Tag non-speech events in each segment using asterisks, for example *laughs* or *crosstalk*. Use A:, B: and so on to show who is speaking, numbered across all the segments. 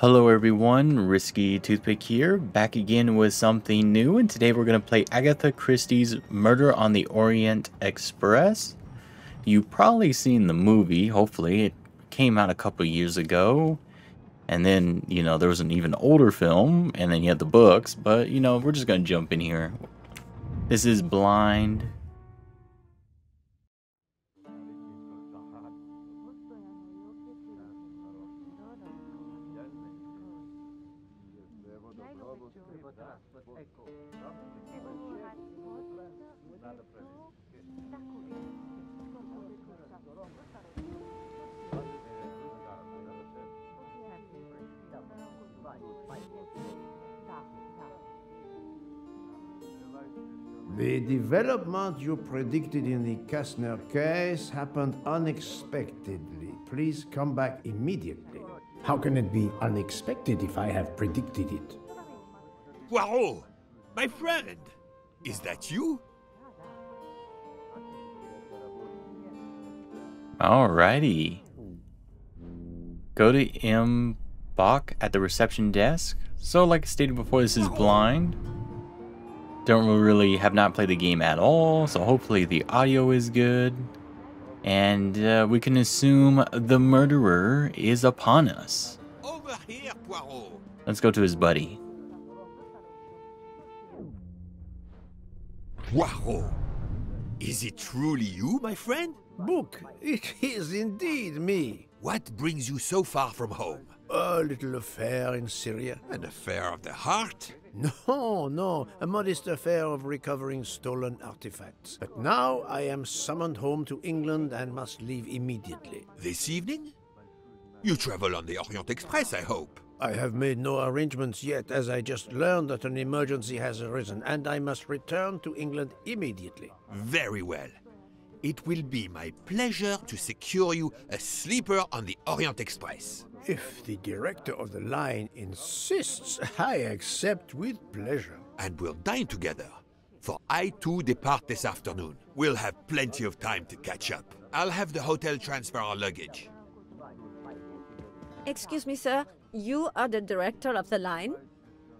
A: Hello everyone, Risky Toothpick here, back again with something new, and today we're going to play Agatha Christie's Murder on the Orient Express. You've probably seen the movie, hopefully, it came out a couple years ago, and then, you know, there was an even older film, and then you had the books, but, you know, we're just going to jump in here. This is Blind,
B: The development you predicted in the Kassner case happened unexpectedly. Please come back immediately.
C: How can it be unexpected if I have predicted it?
D: Poirot, my friend, is that you?
A: Alrighty. Go to M. Bouc at the reception desk. So, like I stated before, this is blind. Don't really have not played the game at all, so hopefully the audio is good. And uh, we can assume the murderer is upon us.
D: Over here, Poirot.
A: Let's go to his buddy.
D: Poirot, is it truly you, my friend?
B: Bouc, it is indeed me.
D: What brings you so far from home?
B: A little affair in Syria.
D: An affair of the heart?
B: No, no, a modest affair of recovering stolen artifacts. But now I am summoned home to England and must leave immediately.
D: This evening? You travel on the Orient Express, I hope.
B: I have made no arrangements yet, as I just learned that an emergency has arisen, and I must return to England immediately.
D: Very well. It will be my pleasure to secure you a sleeper on the Orient Express.
B: If the director of the line insists, I accept with pleasure.
D: And we'll dine together. For I too depart this afternoon. We'll have plenty of time to catch up. I'll have the hotel transfer our luggage.
E: Excuse me, sir. You are the director of the line?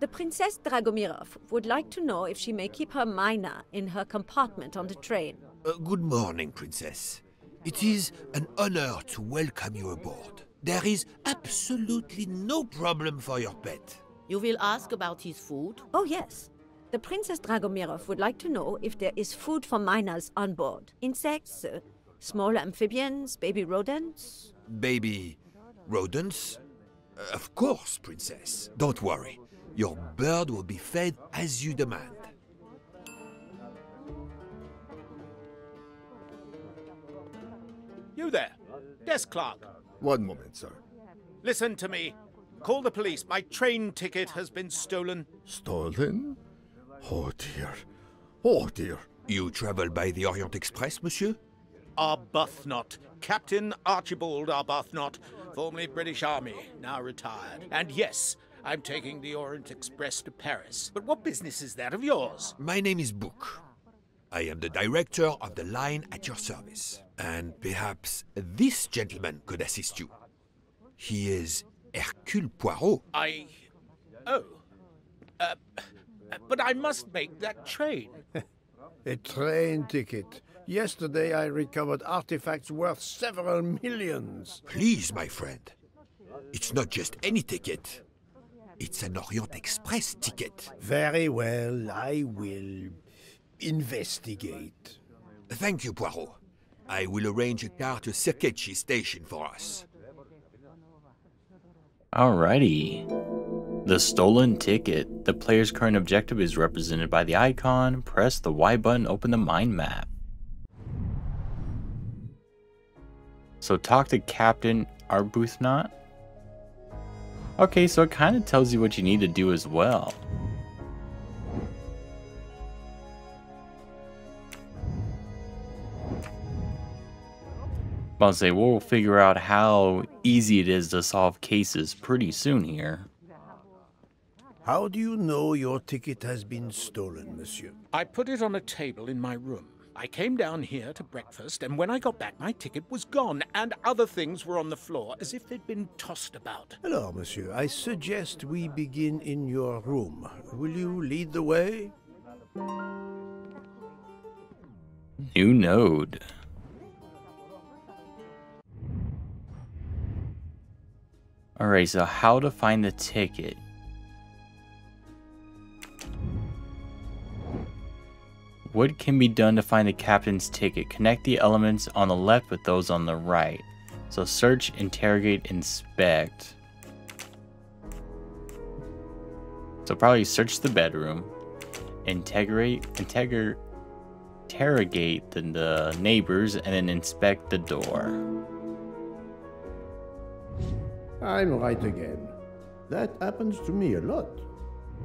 E: The Princess Dragomirov would like to know if she may keep her mynah in her compartment on the train.
D: Uh, good morning, Princess. It is an honor to welcome you aboard. There is absolutely no problem for your pet.
F: You will ask about his food?
E: Oh, yes. The Princess Dragomirov would like to know if there is food for mynahs on board. Insects, uh, small amphibians, baby rodents.
D: Baby rodents? Uh, of course, Princess. Don't worry. Your bird will be fed as you demand.
G: You there, desk clerk.
H: One moment, sir.
G: Listen to me. Call the police. My train ticket has been stolen.
H: Stolen? Oh dear. Oh dear.
D: You travel by the Orient Express, monsieur?
G: Arbuthnot. Captain Archibald Arbuthnot, formerly British Army, now retired. And yes, I'm taking the Orient Express to Paris. But what business is that of yours?
D: My name is Bouc. I am the director of the line at your service. And perhaps this gentleman could assist you. He is Hercule Poirot.
G: I. Oh. Uh, but I must make that train. *laughs*
B: A train ticket. Yesterday I recovered artifacts worth several millions.
D: Please, my friend. It's not just any ticket. It's an Orient Express ticket.
B: Very well, I will investigate.
D: Thank you, Poirot. I will arrange a car to Sirkeci station for us.
A: Alrighty. The stolen ticket. The player's current objective is represented by the icon. Press the Y button, open the mind map. So talk to Captain Arbuthnot. Okay, so it kind of tells you what you need to do as well. I'll say we'll figure out how easy it is to solve cases pretty soon here.
B: How do you know your ticket has been stolen, monsieur?
G: I put it on a table in my room. I came down here to breakfast, and when I got back, my ticket was gone, and other things were on the floor as if they'd been tossed about.
B: Alors, monsieur, I suggest we begin in your room. Will you lead the way?
A: New node. Alright, so how to find the ticket. What can be done to find the captain's ticket? Connect the elements on the left with those on the right. So search, interrogate, inspect. So probably search the bedroom, integrate, integrate, interrogate the, the neighbors, and then inspect the door.
B: I'm right again. That happens to me a lot.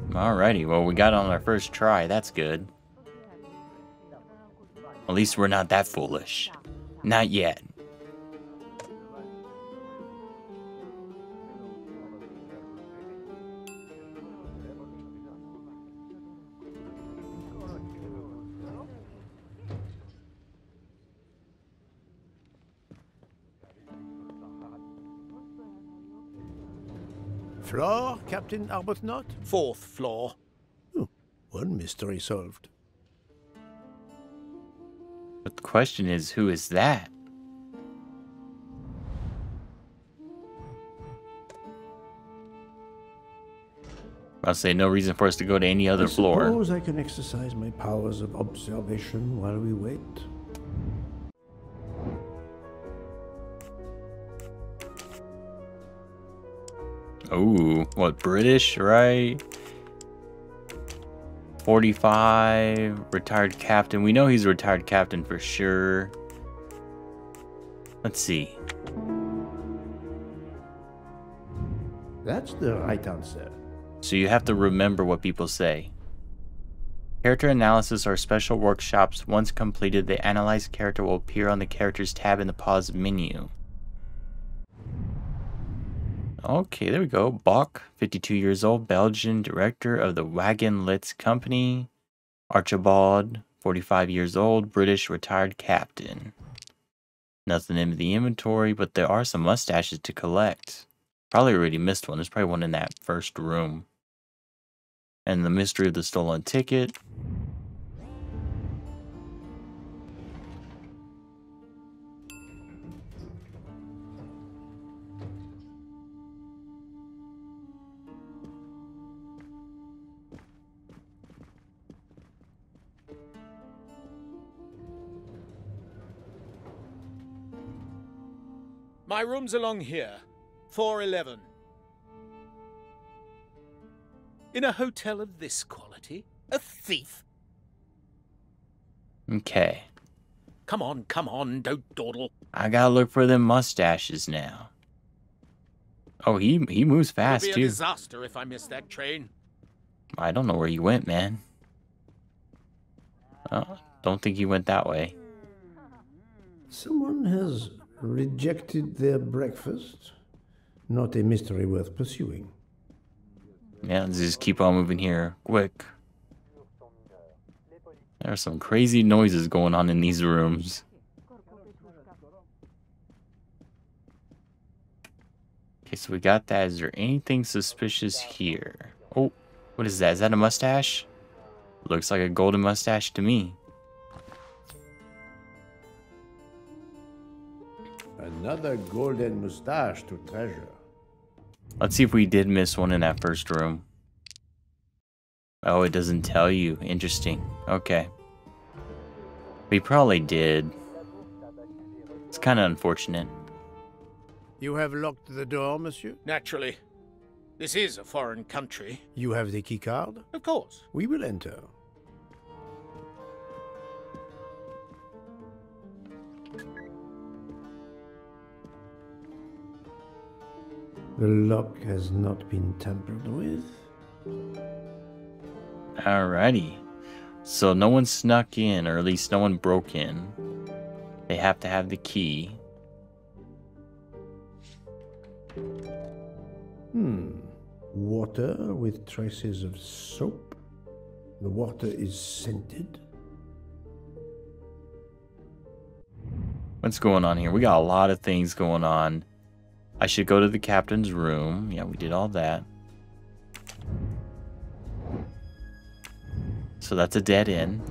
A: Alrighty, well we got on our first try, that's good. At least we're not that foolish. Not yet.
B: Floor, Captain Arbuthnot?
G: Fourth floor.
B: Hmm, one mystery solved.
A: But the question is, who is that? I'll say no reason for us to go to any other
B: I
A: floor.
B: suppose I can exercise my powers of observation while we wait.
A: Oh, what British, right? 45, retired captain. We know he's a retired captain for sure. Let's see.
B: That's the right answer.
A: So you have to remember what people say. Character analysis are special workshops. Once completed, the analyzed character will appear on the characters tab in the pause menu. Okay, there we go. Bouc, 52 years old, Belgian, director of the Wagon Lits Company. Archibald, 45 years old, British, retired captain. Nothing in the inventory, but there are some mustaches to collect. Probably already missed one. There's probably one in that first room. And the mystery of the stolen ticket.
G: My room's along here. 411. In a hotel of this quality? A thief?
A: Okay.
G: Come on, come on, don't dawdle.
A: I gotta look for them mustaches now. Oh, he he moves fast
G: It'll be a
A: too.
G: disaster if I miss that train.
A: I don't know where you went, man. Oh, don't think he went that way.
B: Someone has rejected their breakfast. Not a mystery worth pursuing.
A: Yeah, let's just keep on moving here. Quick. There are some crazy noises going on in these rooms. Okay, so we got that. Is there anything suspicious here? Oh, what is that? Is that a mustache? Looks like a golden mustache to me.
B: Another golden mustache to treasure.
A: Let's see if we did miss one in that first room. Oh, it doesn't tell you. Interesting. Okay. We probably did. It's kind of unfortunate.
B: You have locked the door, monsieur?
G: Naturally. This is a foreign country.
B: You have the key card?
G: Of course.
B: We will enter. The lock has not been tampered with.
A: Alrighty. So no one snuck in, or at least no one broke in. They have to have the key.
B: Hmm. Water with traces of soap. The water is scented.
A: What's going on here? We got a lot of things going on. I should go to the captain's room. Yeah, we did all that. So that's a dead end.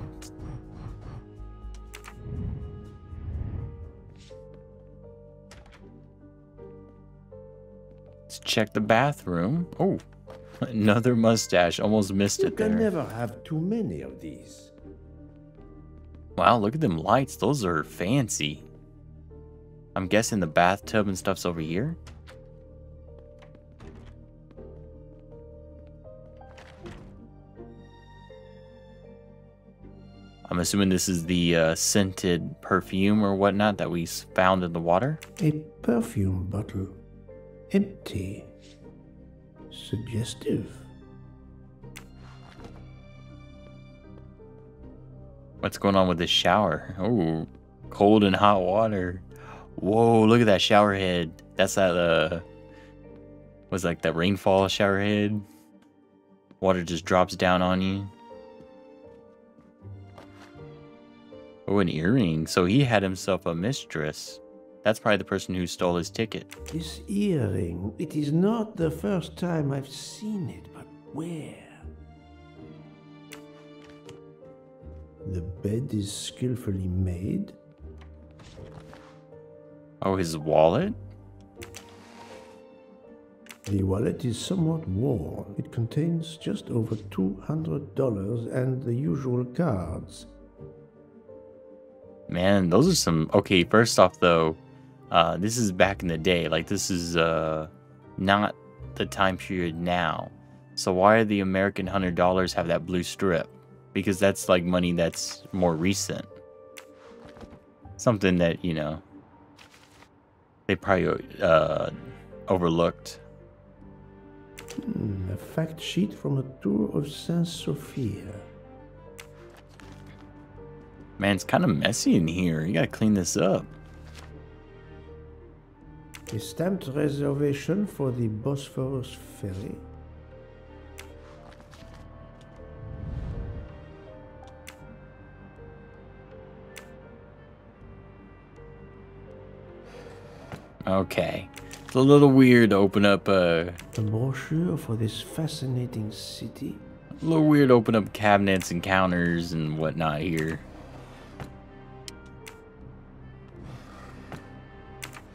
A: Let's check the bathroom. Oh, *laughs* another mustache. Almost missed
B: You
A: it
B: can never have too many of these.
A: Wow, look at them lights. Those are fancy. I'm guessing the bathtub and stuff's over here. I'm assuming this is the uh, scented perfume or whatnot that we found in the water.
B: A perfume bottle. Empty. Suggestive.
A: What's going on with this shower? Oh, cold and hot water. Whoa, look at that shower head. That's that, uh, was like that rainfall shower head. Water just drops down on you. Oh, an earring. So he had himself a mistress. That's probably the person who stole his ticket.
B: This earring, it is not the first time I've seen it, but where? The bed is skillfully made.
A: Oh, his wallet?
B: The wallet is somewhat worn. It contains just over $200 and the usual cards.
A: Man, those are some. Okay, first off, though, uh, this is back in the day. Like, this is uh, not the time period now. So, why are the American hundred dollars have that blue strip? Because that's like money that's more recent. Something that you know they probably uh, overlooked.
B: Hmm, a fact sheet from a tour of Saint Sophia.
A: Man, it's kind of messy in here. You gotta clean this up.
B: A stamped reservation for the Bosphorus ferry.
A: Okay, it's a little weird to open up uh,
B: A brochure for this fascinating city.
A: A little weird to open up cabinets and counters and whatnot here.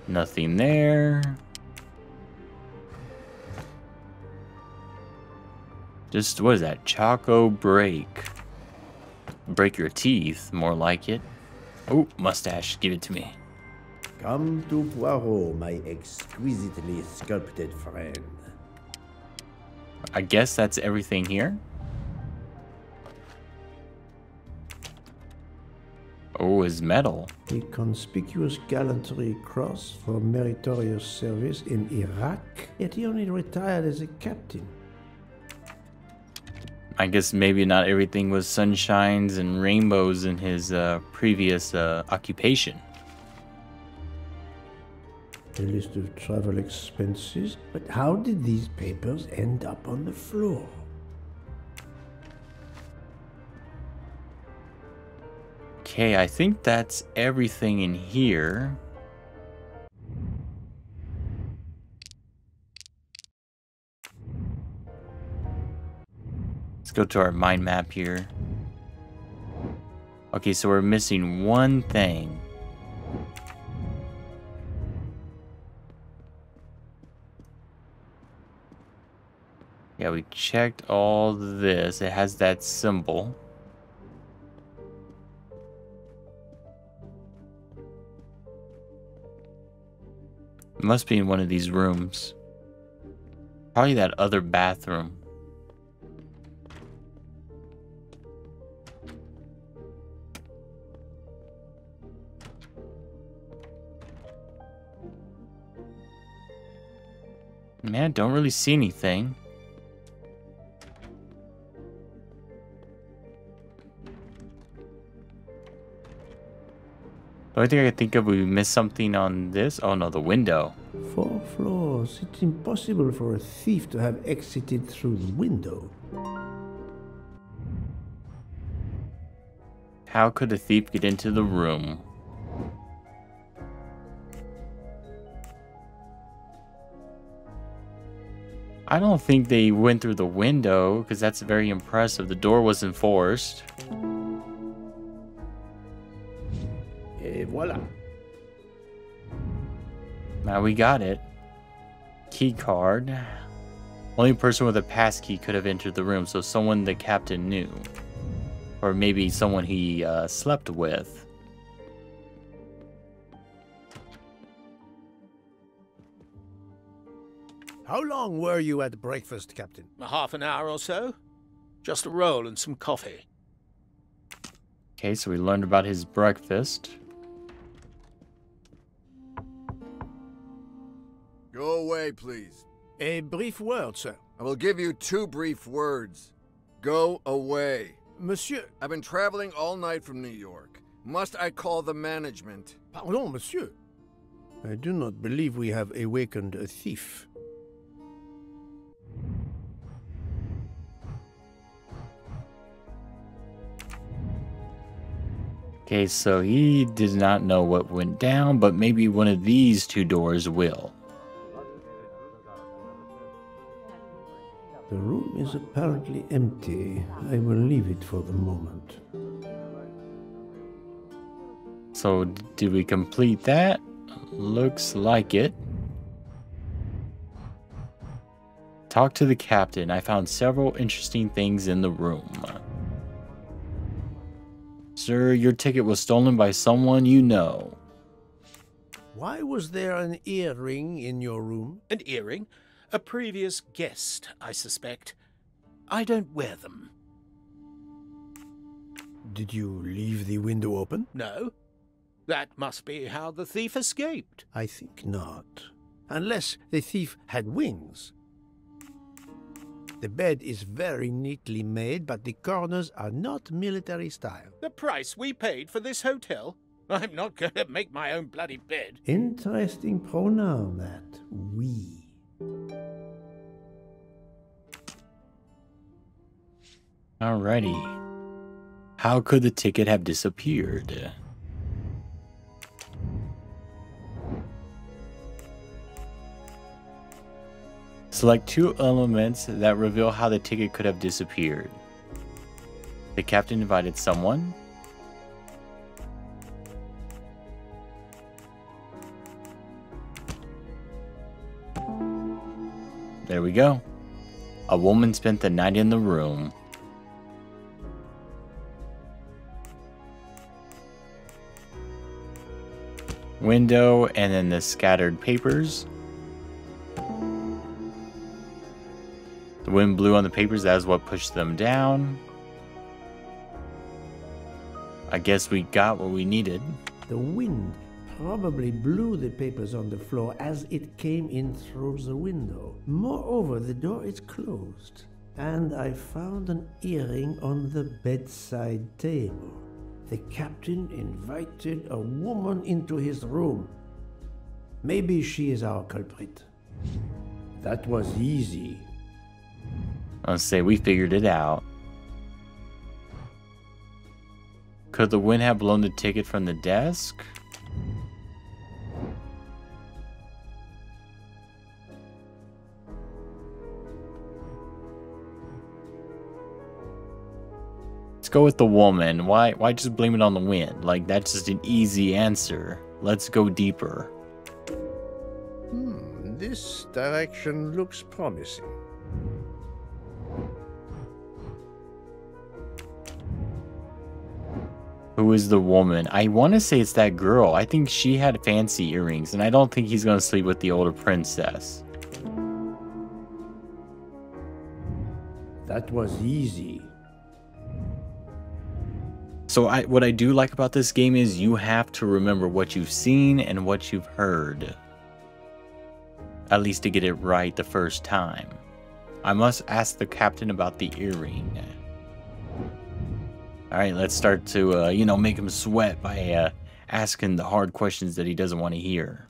A: Nothing there. Just, what is that? Choco break. Break your teeth, more like it. Oh, mustache, give it to me.
C: Come to Poirot, my exquisitely sculpted friend.
A: I guess that's everything here. Oh, his medal.
B: A conspicuous gallantry cross for meritorious service in Iraq, yet he only retired as a captain.
A: I guess maybe not everything was sunshines and rainbows in his uh, previous uh, occupation.
B: A list of travel expenses. But how did these papers end up on the floor?
A: Okay, I think that's everything in here. Let's go to our mind map here. Okay, so we're missing one thing. Yeah, we checked all this. It has that symbol. It must be in one of these rooms. Probably that other bathroom. Man, don't really see anything. only thing I could think of we missed something on this. Oh no, the window.
B: Four floors. It's impossible for a thief to have exited through the window.
A: How could a thief get into the room? I don't think they went through the window because that's very impressive. The door wasn't forced.
B: Et voilà.
A: Now we got it. Key card. Only person with a pass key could have entered the room, so someone the captain knew. Or maybe someone he uh, slept with.
B: How long were you at breakfast, Captain?
G: A half an hour or so. Just a roll and some coffee.
A: Okay, so we learned about his breakfast.
H: Go away, please.
B: A brief word, sir.
H: I will give you two brief words. Go away.
B: Monsieur,
H: I've been traveling all night from New York. Must I call the management?
B: pardon, monsieur. I do not believe we have awakened a thief.
A: Okay, so he did not know what went down, but maybe one of these two doors will.
B: The room is apparently empty. I will leave it for the moment.
A: So, d- did we complete that? Looks like it. Talk to the captain. I found several interesting things in the room. Sir, your ticket was stolen by someone you know.
B: Why was there an earring in your room?
G: An earring? A previous guest, I suspect. I don't wear them.
B: Did you leave the window open?
G: No. That must be how the thief escaped.
B: I think not. Unless the thief had wings. The bed is very neatly made, but the corners are not military style.
G: The price we paid for this hotel? I'm not going to make my own bloody bed.
B: Interesting pronoun, that. We.
A: Alrighty. How could the ticket have disappeared? Select two elements that reveal how the ticket could have disappeared. The captain invited someone. There we go. A woman spent the night in the room. Window and then the scattered papers. The wind blew on the papers, that is what pushed them down. I guess we got what we needed.
B: The wind probably blew the papers on the floor as it came in through the window. Moreover, the door is closed. And I found an earring on the bedside table. The captain invited a woman into his room. Maybe she is our culprit. That was easy.
A: Let's say we figured it out. Could the wind have blown the ticket from the desk? Let's go with the woman. Why why just blame it on the wind? Like that's just an easy answer. Let's go deeper.
B: Hmm, this direction looks promising.
A: Who is the woman? I want to say it's that girl. I think she had fancy earrings, and I don't think he's going to sleep with the older princess.
B: That was easy.
A: So I, what I do like about this game is you have to remember what you've seen and what you've heard. At least to get it right the first time. I must ask the captain about the earring. Alright, let's start to, uh, you know, make him sweat by uh, asking the hard questions that he doesn't want to hear.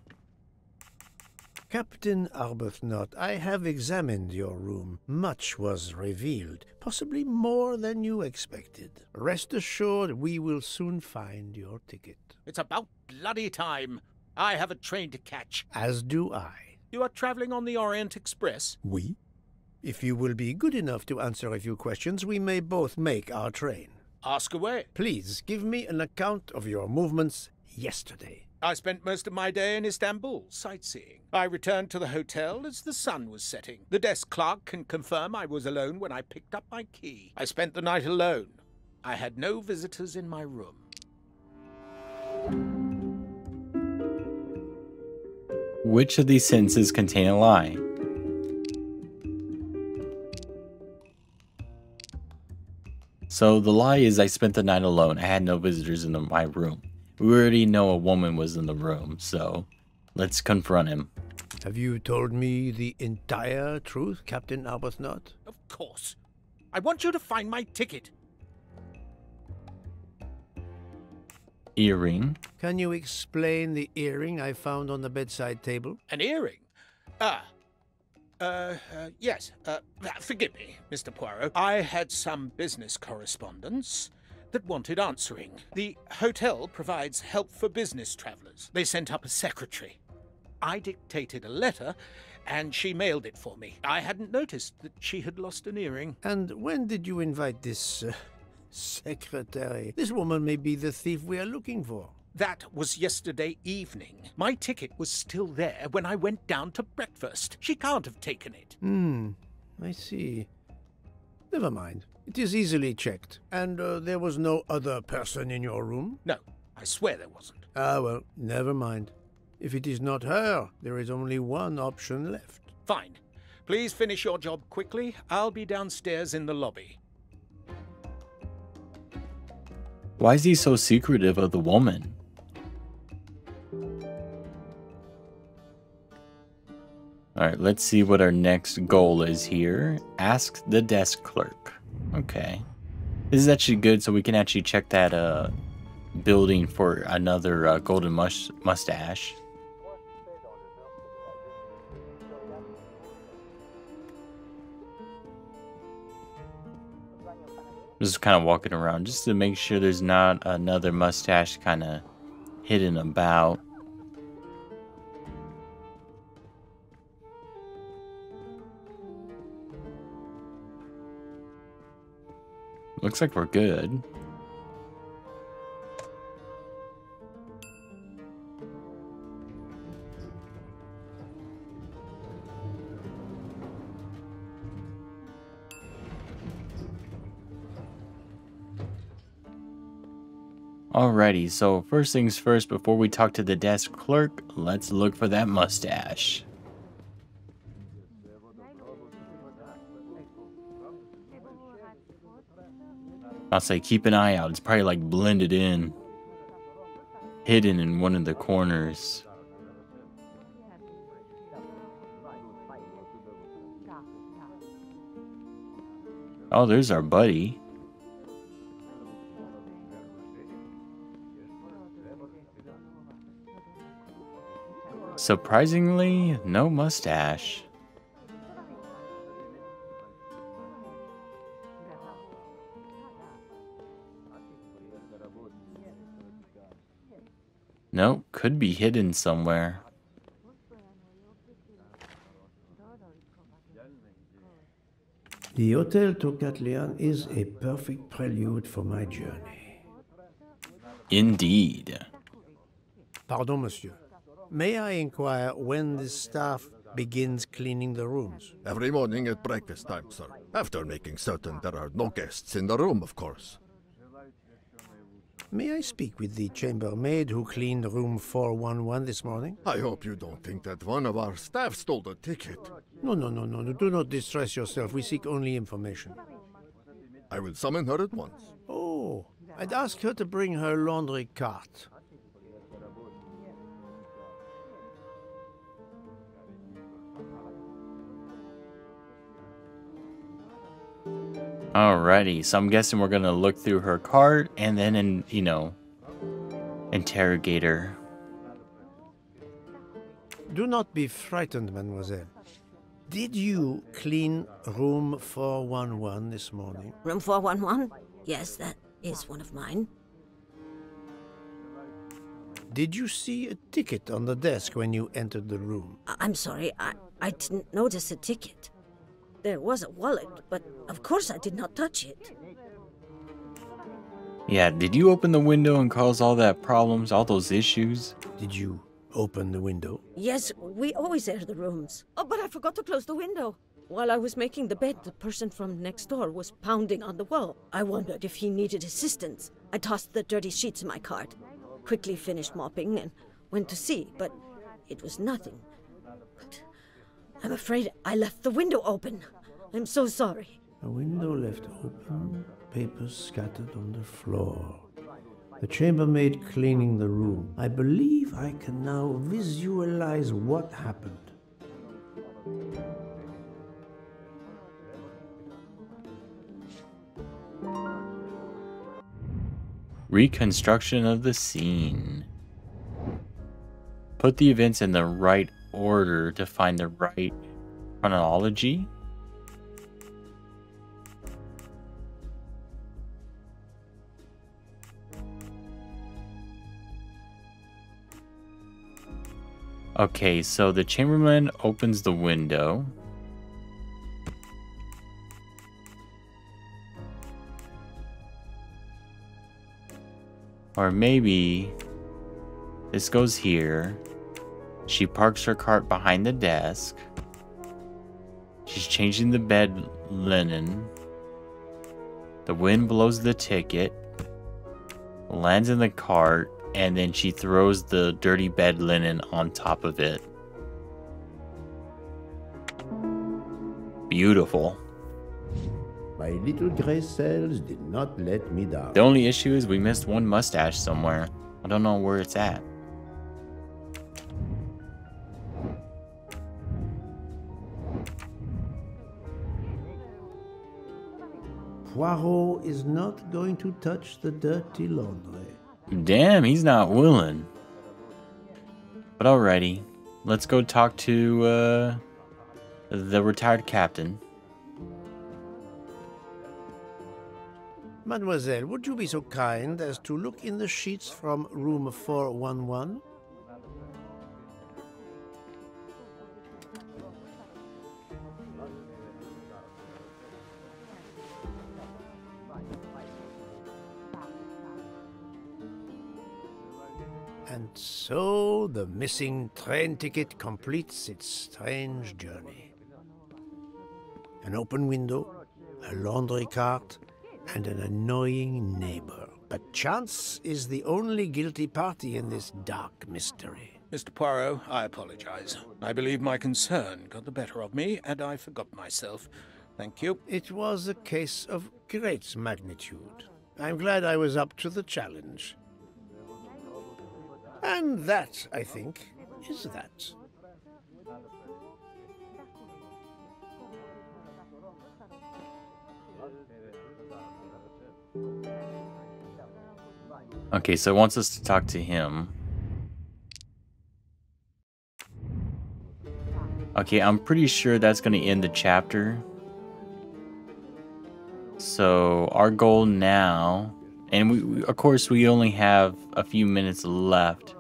B: Captain Arbuthnot, I have examined your room. Much was revealed, possibly more than you expected. Rest assured, we will soon find your ticket.
G: It's about bloody time. I have a train to catch.
B: As do I.
G: You are traveling on the Orient Express?
B: We? If you will be good enough to answer a few questions, we may both make our train.
G: Ask away.
B: Please give me an account of your movements yesterday.
G: I spent most of my day in Istanbul, sightseeing. I returned to the hotel as the sun was setting. The desk clerk can confirm I was alone when I picked up my key. I spent the night alone. I had no visitors in my room.
A: Which of these sentences contain a lie? So the lie is I spent the night alone. I had no visitors in my room. We already know a woman was in the room, so let's confront him.
B: Have you told me the entire truth, Captain Arbuthnot?
G: Of course. I want you to find my ticket.
A: Earring.
B: Can you explain the earring I found on the bedside table?
G: An earring? Ah. Uh, uh yes. Uh, forgive me, Mr. Poirot. I had some business correspondence that wanted answering. The hotel provides help for business travelers. They sent up a secretary. I dictated a letter, and she mailed it for me. I hadn't noticed that she had lost an earring.
B: And when did you invite this uh, secretary? This woman may be the thief we are looking for.
G: That was yesterday evening. My ticket was still there when I went down to breakfast. She can't have taken it.
B: Hmm, I see. Never mind. It is easily checked. And uh, there was no other person in your room?
G: No, I swear there wasn't.
B: Ah, well, never mind. If it is not her, there is only one option left.
G: Fine. Please finish your job quickly. I'll be downstairs in the lobby.
A: Why is he so secretive of the woman? Alright, let's see what our next goal is here. Ask the desk clerk. Okay. This is actually good so we can actually check that uh, building for another uh, golden mus mustache. Just kind of walking around just to make sure there's not another mustache kind of hidden about. Looks like we're good. Alrighty, so first things first, before we talk to the desk clerk, let's look for that mustache. I'll say keep an eye out. It's probably like blended in. Hidden in one of the corners. Oh, there's our buddy. Surprisingly, no mustache. Nope, could be hidden somewhere.
B: The Hotel Tocatlian is a perfect prelude for my journey.
A: Indeed.
B: Pardon, monsieur. May I inquire when the staff begins cleaning the rooms?
H: Every morning at breakfast time, sir. After making certain there are no guests in the room, of course.
B: May I speak with the chambermaid who cleaned room 411 this morning?
H: I hope you don't think that one of our staff stole the ticket.
B: No, no, no, no, no. Do not distress yourself. We seek only information.
H: I will summon her at once.
B: Oh, I'd ask her to bring her laundry cart.
A: Alrighty, so I'm guessing we're gonna look through her card and then, in, you know, interrogate her.
B: Do not be frightened, mademoiselle. Did you clean room 411 this morning?
E: Room 411? Yes, that is one of mine.
B: Did you see a ticket on the desk when you entered the room?
E: I- I'm sorry, I, I didn't notice a ticket. There was a wallet, but of course I did not touch it.
A: Yeah, did you open the window and cause all that problems, all those issues?
B: Did you open the window?
E: Yes, we always air the rooms. Oh, but I forgot to close the window. While I was making the bed, the person from next door was pounding on the wall. I wondered if he needed assistance. I tossed the dirty sheets in my cart, quickly finished mopping, and went to see, but it was nothing. But I'm afraid I left the window open. I'm so sorry.
B: A window left open, papers scattered on the floor. The chambermaid cleaning the room. I believe I can now visualize what happened.
A: Reconstruction of the scene. Put the events in the right order to find the right chronology. Okay, so the chamberlain opens the window. Or maybe this goes here. She parks her cart behind the desk. She's changing the bed linen. The wind blows the ticket, lands in the cart, and then she throws the dirty bed linen on top of it. Beautiful.
C: My little gray cells did not let me down.
A: The only issue is we missed one mustache somewhere. I don't know where it's at.
B: Poirot is not going to touch the dirty laundry.
A: Damn, he's not willing. But alrighty, let's go talk to uh, the retired captain.
B: Mademoiselle, would you be so kind as to look in the sheets from room 411? So the missing train ticket completes its strange journey. An open window, a laundry cart, and an annoying neighbor. But chance is the only guilty party in this dark mystery.
G: Mr. Poirot, I apologize. I believe my concern got the better of me, and I forgot myself. Thank you.
B: It was a case of great magnitude. I'm glad I was up to the challenge. And that, I think, is that.
A: Okay, so it wants us to talk to him. Okay, I'm pretty sure that's going to end the chapter. So our goal now, and we, of course we only have a few minutes left.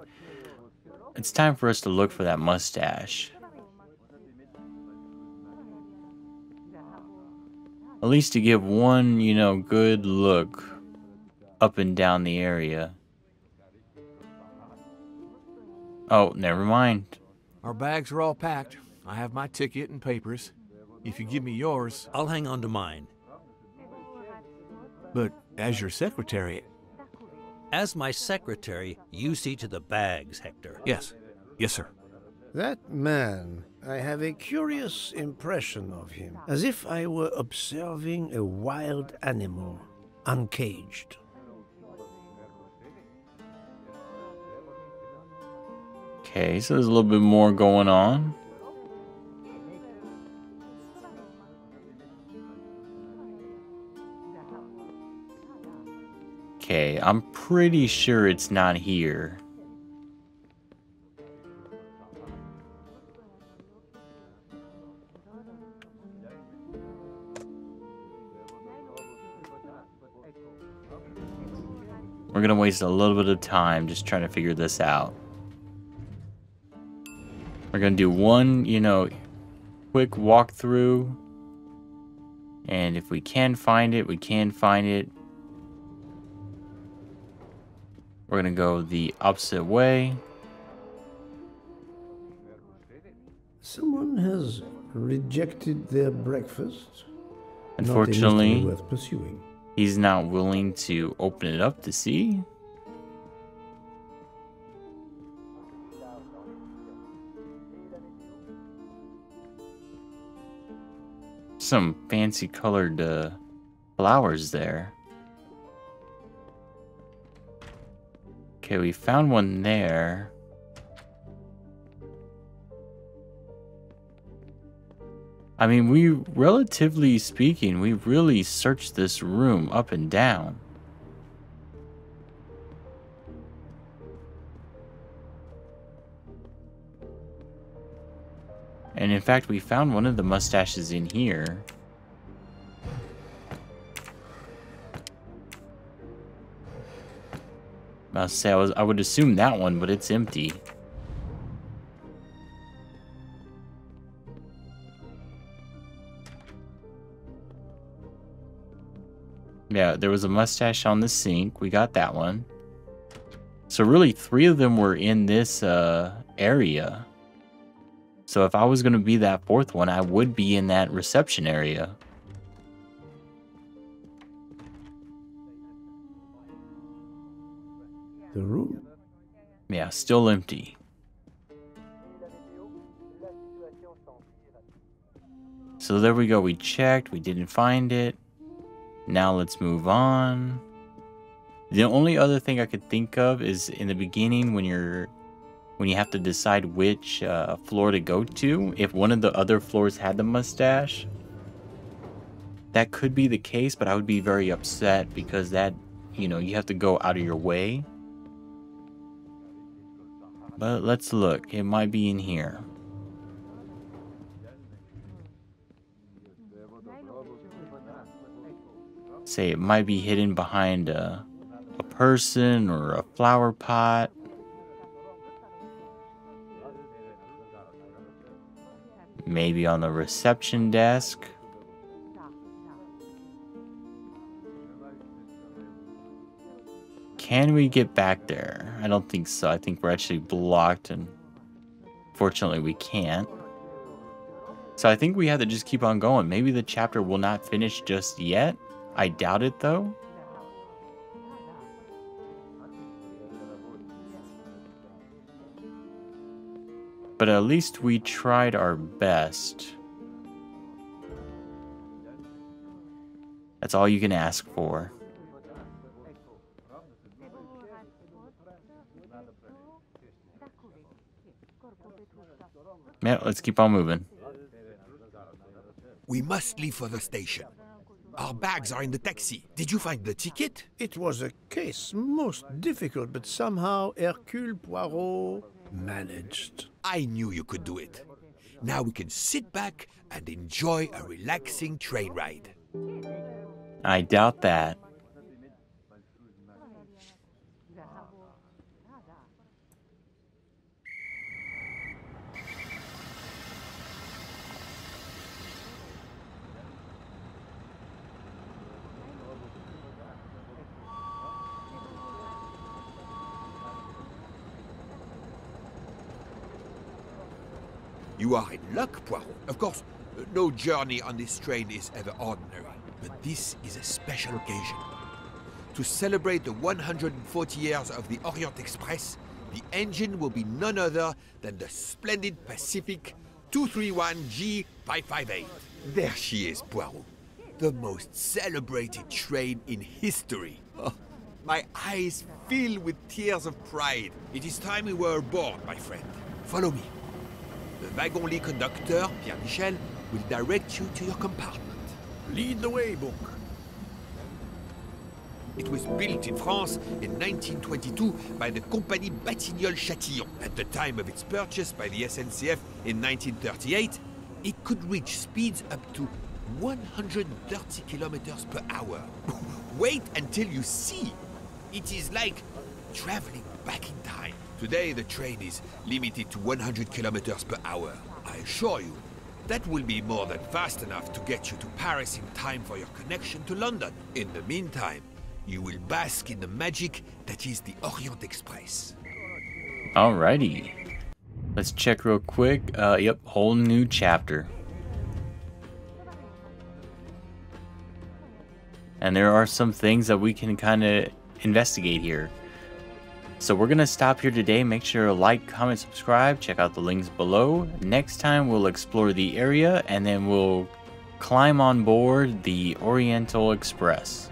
A: It's time for us to look for that mustache. At least to give one, you know, good look up and down the area. Oh, never mind.
I: Our bags are all packed. I have my ticket and papers. If you give me yours,
J: I'll hang on to mine.
I: But as your secretary,
J: As my secretary, you see to the bags, Hector.
I: yes, yes, sir.
B: That man, I have a curious impression of him, as if I were observing a wild animal, uncaged.
A: Okay, so there's a little bit more going on. Okay, I'm pretty sure it's not here. We're gonna waste a little bit of time just trying to figure this out. We're gonna do one, you know, quick walkthrough And if we can find it, we can find it. We're going to go the opposite way.
B: Someone has rejected their breakfast.
A: Unfortunately,
B: worth pursuing.
A: he's not willing to open it up to see. Some fancy colored uh, flowers there. Okay, we found one there. I mean, we, relatively speaking, we really searched this room up and down. And in fact, we found one of the mustaches in here. I say I was I would assume that one, but it's empty. Yeah, there was a mustache on the sink. We got that one. So really, three of them were in this uh, area. So if I was going to be that fourth one, I would be in that reception area.
B: Room?
A: Yeah, still empty. So there we go. We checked. We didn't find it. Now let's move on. The only other thing I could think of is in the beginning when you're when you have to decide which uh, floor to go to. If one of the other floors had the mustache, that could be the case, but I would be very upset because that, you know, you have to go out of your way. But let's look. It might be in here. Say it might be hidden behind a, a person or a flower pot. Maybe on the reception desk. Can we get back there? I don't think so. I think we're actually blocked and fortunately we can't. So I think we have to just keep on going. Maybe the chapter will not finish just yet. I doubt it though. But at least we tried our best. That's all you can ask for. Yeah, let's keep on moving.
D: We must leave for the station. Our bags are in the taxi. Did you find the ticket?
B: It was a case most difficult, but somehow Hercule Poirot managed.
D: I knew you could do it. Now we can sit back and enjoy a relaxing train ride.
A: I doubt that.
D: You are in luck, Poirot. Of course, no journey on this train is ever ordinary, but this is a special occasion. To celebrate the 140 years of the Orient Express, the engine will be none other than the splendid Pacific 231G558. There she is, Poirot. The most celebrated train in history. Oh, my eyes fill with tears of pride. It is time we were aboard, my friend. Follow me. The wagon-lit conductor, Pierre Michel, will direct you to your compartment.
B: Lead the way, Bouc.
D: It was built in France in 1922 by the Compagnie Batignolles-Châtillon. At the time of its purchase by the SNCF in 1938, it could reach speeds up to 130 kilometers per hour. *laughs* Wait until you see! It is like traveling back in time. Today, the train is limited to 100 kilometers per hour. I assure you, That will be more than fast enough to get you to Paris in time for your connection to London. In the meantime, you will bask in the magic that is the Orient Express.
A: Alrighty. Let's check real quick. Uh, yep, whole new chapter. And there are some things that we can kind of investigate here. So we're going to stop here today. Make sure to like, comment, subscribe. Check out the links below. Next time we'll explore the area and then we'll climb on board the Oriental Express.